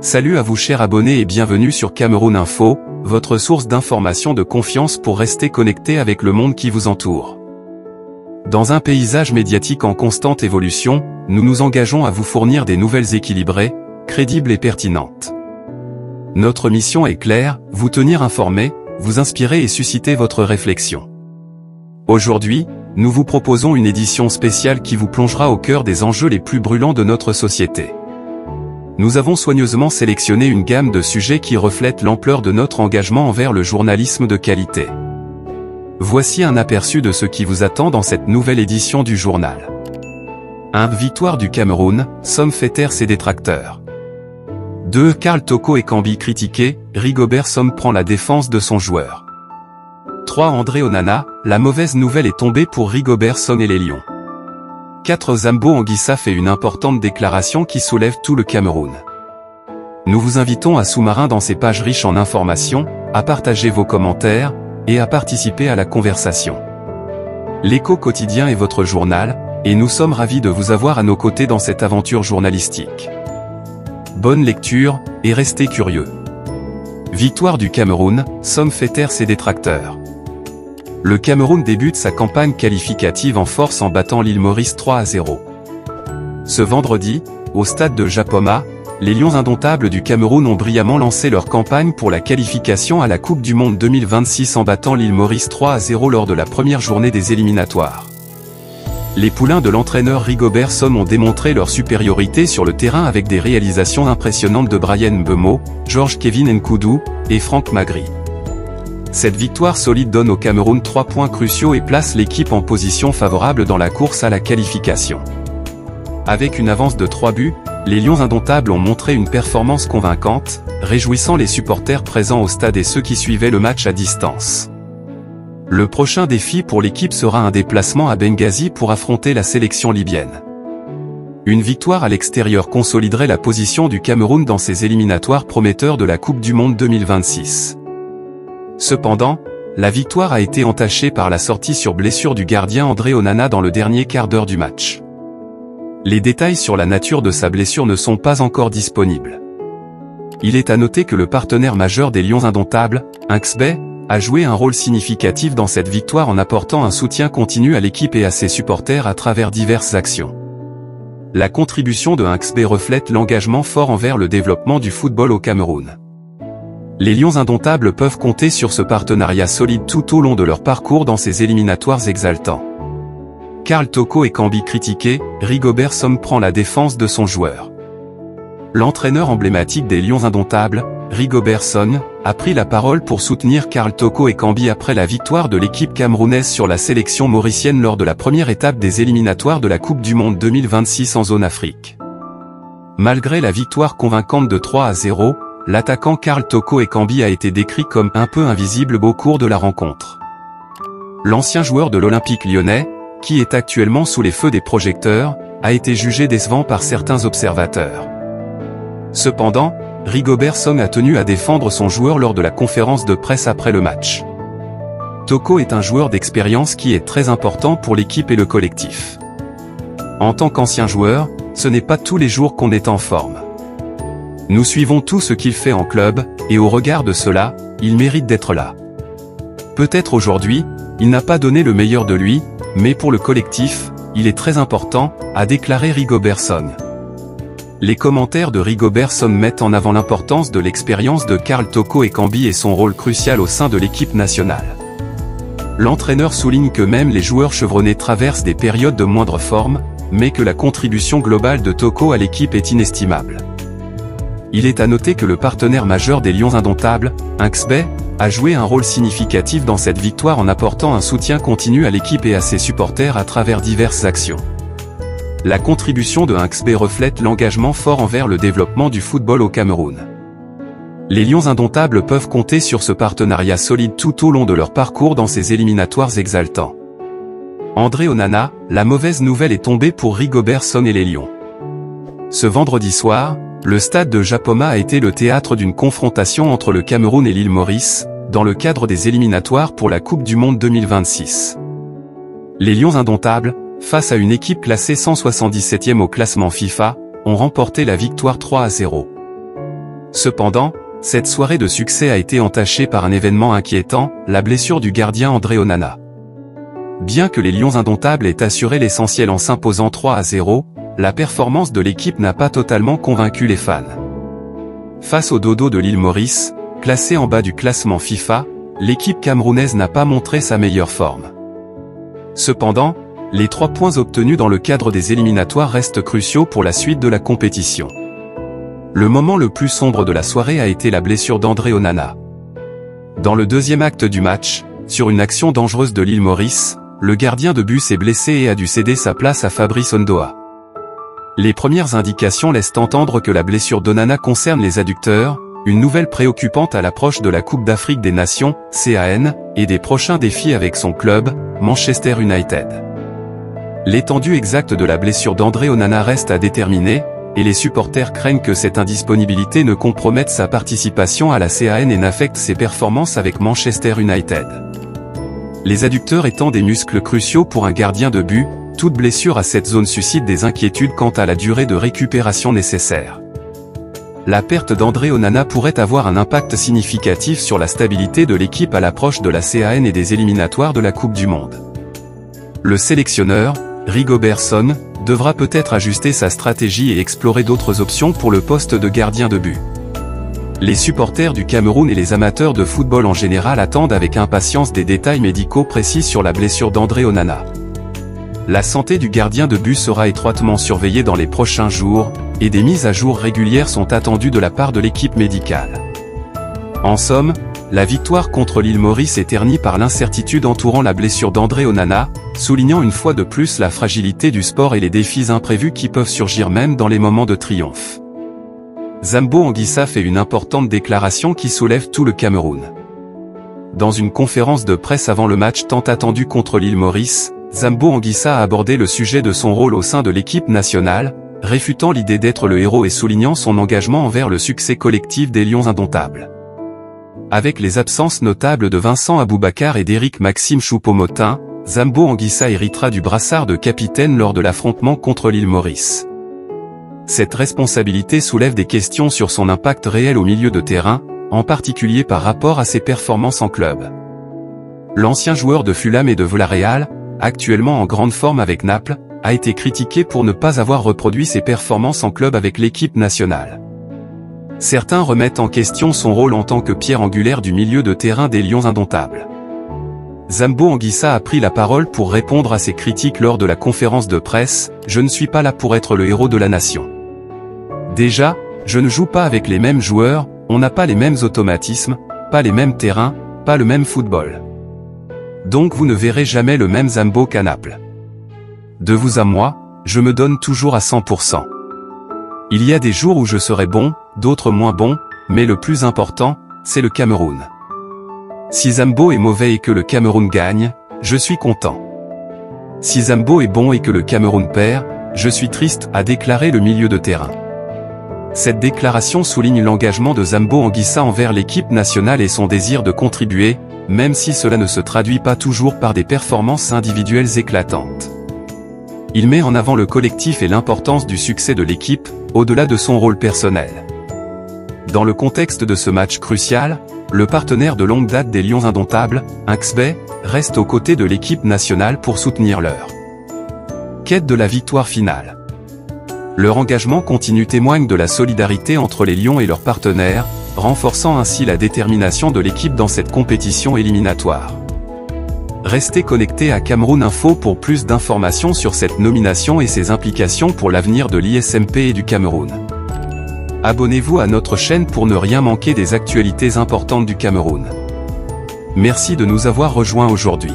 Salut à vous chers abonnés et bienvenue sur Cameroun Info, votre source d'information de confiance pour rester connecté avec le monde qui vous entoure. Dans un paysage médiatique en constante évolution, nous nous engageons à vous fournir des nouvelles équilibrées, crédibles et pertinentes. Notre mission est claire, vous tenir informé, vous inspirer et susciter votre réflexion. Aujourd'hui, nous vous proposons une édition spéciale qui vous plongera au cœur des enjeux les plus brûlants de notre société nous avons soigneusement sélectionné une gamme de sujets qui reflètent l'ampleur de notre engagement envers le journalisme de qualité. Voici un aperçu de ce qui vous attend dans cette nouvelle édition du journal. 1. Victoire du Cameroun, Somme Fetter ses détracteurs. 2. Karl Toko et Cambi critiqués, Rigobert Somme prend la défense de son joueur. 3. André Onana, la mauvaise nouvelle est tombée pour Rigobert Somme et les Lions. 4 Zambo Anguissa fait une importante déclaration qui soulève tout le Cameroun. Nous vous invitons à sous-marin dans ces pages riches en informations, à partager vos commentaires, et à participer à la conversation. L'écho quotidien est votre journal, et nous sommes ravis de vous avoir à nos côtés dans cette aventure journalistique. Bonne lecture, et restez curieux. Victoire du Cameroun, Somme Fetter ses détracteurs le Cameroun débute sa campagne qualificative en force en battant l'île Maurice 3 à 0. Ce vendredi, au stade de Japoma, les Lions indomptables du Cameroun ont brillamment lancé leur campagne pour la qualification à la Coupe du Monde 2026 en battant l'île Maurice 3 à 0 lors de la première journée des éliminatoires. Les poulains de l'entraîneur Rigobert Somme ont démontré leur supériorité sur le terrain avec des réalisations impressionnantes de Brian Bemo, Georges Kevin Nkoudou et Franck Magri. Cette victoire solide donne au Cameroun trois points cruciaux et place l'équipe en position favorable dans la course à la qualification. Avec une avance de 3 buts, les Lions indomptables ont montré une performance convaincante, réjouissant les supporters présents au stade et ceux qui suivaient le match à distance. Le prochain défi pour l'équipe sera un déplacement à Benghazi pour affronter la sélection libyenne. Une victoire à l'extérieur consoliderait la position du Cameroun dans ses éliminatoires prometteurs de la Coupe du Monde 2026. Cependant, la victoire a été entachée par la sortie sur blessure du gardien André Onana dans le dernier quart d'heure du match. Les détails sur la nature de sa blessure ne sont pas encore disponibles. Il est à noter que le partenaire majeur des Lions indomptables, Inxbay, a joué un rôle significatif dans cette victoire en apportant un soutien continu à l'équipe et à ses supporters à travers diverses actions. La contribution de Inxbay reflète l'engagement fort envers le développement du football au Cameroun. Les Lions indomptables peuvent compter sur ce partenariat solide tout au long de leur parcours dans ces éliminatoires exaltants. Karl Toko et Cambi critiqués, Rigobert Somme prend la défense de son joueur. L'entraîneur emblématique des Lions indomptables, Rigobert Son, a pris la parole pour soutenir Karl Toko et Cambi après la victoire de l'équipe camerounaise sur la sélection mauricienne lors de la première étape des éliminatoires de la Coupe du Monde 2026 en zone Afrique. Malgré la victoire convaincante de 3 à 0, l'attaquant Karl Toko Ekambi a été décrit comme un peu invisible au cours de la rencontre. L'ancien joueur de l'Olympique lyonnais, qui est actuellement sous les feux des projecteurs, a été jugé décevant par certains observateurs. Cependant, Rigobert Song a tenu à défendre son joueur lors de la conférence de presse après le match. Toko est un joueur d'expérience qui est très important pour l'équipe et le collectif. En tant qu'ancien joueur, ce n'est pas tous les jours qu'on est en forme. Nous suivons tout ce qu'il fait en club, et au regard de cela, il mérite d'être là. Peut-être aujourd'hui, il n'a pas donné le meilleur de lui, mais pour le collectif, il est très important, a déclaré Rigobertson. Les commentaires de Rigobertson mettent en avant l'importance de l'expérience de Karl Toko et Cambi et son rôle crucial au sein de l'équipe nationale. L'entraîneur souligne que même les joueurs chevronnés traversent des périodes de moindre forme, mais que la contribution globale de Toko à l'équipe est inestimable. Il est à noter que le partenaire majeur des Lions indomptables, Inxbay, a joué un rôle significatif dans cette victoire en apportant un soutien continu à l'équipe et à ses supporters à travers diverses actions. La contribution de Inxbay reflète l'engagement fort envers le développement du football au Cameroun. Les Lions indomptables peuvent compter sur ce partenariat solide tout au long de leur parcours dans ces éliminatoires exaltants. André Onana, la mauvaise nouvelle est tombée pour Rigobert Son et les Lions. Ce vendredi soir, le stade de Japoma a été le théâtre d'une confrontation entre le Cameroun et l'île Maurice, dans le cadre des éliminatoires pour la Coupe du Monde 2026. Les Lions indomptables, face à une équipe classée 177e au classement FIFA, ont remporté la victoire 3 à 0. Cependant, cette soirée de succès a été entachée par un événement inquiétant, la blessure du gardien André Onana. Bien que les Lions indomptables aient assuré l'essentiel en s'imposant 3 à 0, la performance de l'équipe n'a pas totalement convaincu les fans. Face au dodo de l'île Maurice, classé en bas du classement FIFA, l'équipe camerounaise n'a pas montré sa meilleure forme. Cependant, les trois points obtenus dans le cadre des éliminatoires restent cruciaux pour la suite de la compétition. Le moment le plus sombre de la soirée a été la blessure d'André Onana. Dans le deuxième acte du match, sur une action dangereuse de l'île Maurice, le gardien de but s'est blessé et a dû céder sa place à Fabrice Ondoa. Les premières indications laissent entendre que la blessure d'Onana concerne les adducteurs, une nouvelle préoccupante à l'approche de la Coupe d'Afrique des Nations, CAN, et des prochains défis avec son club, Manchester United. L'étendue exacte de la blessure d'André Onana reste à déterminer, et les supporters craignent que cette indisponibilité ne compromette sa participation à la CAN et n'affecte ses performances avec Manchester United. Les adducteurs étant des muscles cruciaux pour un gardien de but, toute blessure à cette zone suscite des inquiétudes quant à la durée de récupération nécessaire. La perte d'André Onana pourrait avoir un impact significatif sur la stabilité de l'équipe à l'approche de la CAN et des éliminatoires de la Coupe du Monde. Le sélectionneur, Rigobertson, devra peut-être ajuster sa stratégie et explorer d'autres options pour le poste de gardien de but. Les supporters du Cameroun et les amateurs de football en général attendent avec impatience des détails médicaux précis sur la blessure d'André Onana. La santé du gardien de but sera étroitement surveillée dans les prochains jours, et des mises à jour régulières sont attendues de la part de l'équipe médicale. En somme, la victoire contre l'île Maurice est ternie par l'incertitude entourant la blessure d'André Onana, soulignant une fois de plus la fragilité du sport et les défis imprévus qui peuvent surgir même dans les moments de triomphe. Zambo Anguissa fait une importante déclaration qui soulève tout le Cameroun. Dans une conférence de presse avant le match tant attendu contre l'île Maurice, Zambo Anguissa a abordé le sujet de son rôle au sein de l'équipe nationale, réfutant l'idée d'être le héros et soulignant son engagement envers le succès collectif des Lions indomptables. Avec les absences notables de Vincent Aboubakar et d'Éric Maxime Choupo-Motin, Zambo Anguissa héritera du brassard de capitaine lors de l'affrontement contre l'île Maurice. Cette responsabilité soulève des questions sur son impact réel au milieu de terrain, en particulier par rapport à ses performances en club. L'ancien joueur de Fulham et de Villarreal, actuellement en grande forme avec Naples, a été critiqué pour ne pas avoir reproduit ses performances en club avec l'équipe nationale. Certains remettent en question son rôle en tant que pierre angulaire du milieu de terrain des Lions indomptables. Zambo Anguissa a pris la parole pour répondre à ces critiques lors de la conférence de presse, « Je ne suis pas là pour être le héros de la nation. Déjà, je ne joue pas avec les mêmes joueurs, on n'a pas les mêmes automatismes, pas les mêmes terrains, pas le même football. Donc vous ne verrez jamais le même Zambo qu'à Naples. De vous à moi, je me donne toujours à 100%. Il y a des jours où je serai bon, d'autres moins bons, mais le plus important, c'est le Cameroun. Si Zambo est mauvais et que le Cameroun gagne, je suis content. Si Zambo est bon et que le Cameroun perd, je suis triste, a déclaré le milieu de terrain. Cette déclaration souligne l'engagement de Zambo Anguissa envers l'équipe nationale et son désir de contribuer, même si cela ne se traduit pas toujours par des performances individuelles éclatantes. Il met en avant le collectif et l'importance du succès de l'équipe, au-delà de son rôle personnel. Dans le contexte de ce match crucial, le partenaire de longue date des Lions indomptables, Inxbay, reste aux côtés de l'équipe nationale pour soutenir leur quête de la victoire finale. Leur engagement continu témoigne de la solidarité entre les Lions et leurs partenaires, renforçant ainsi la détermination de l'équipe dans cette compétition éliminatoire. Restez connectés à Cameroun Info pour plus d'informations sur cette nomination et ses implications pour l'avenir de l'ISMP et du Cameroun. Abonnez-vous à notre chaîne pour ne rien manquer des actualités importantes du Cameroun. Merci de nous avoir rejoints aujourd'hui.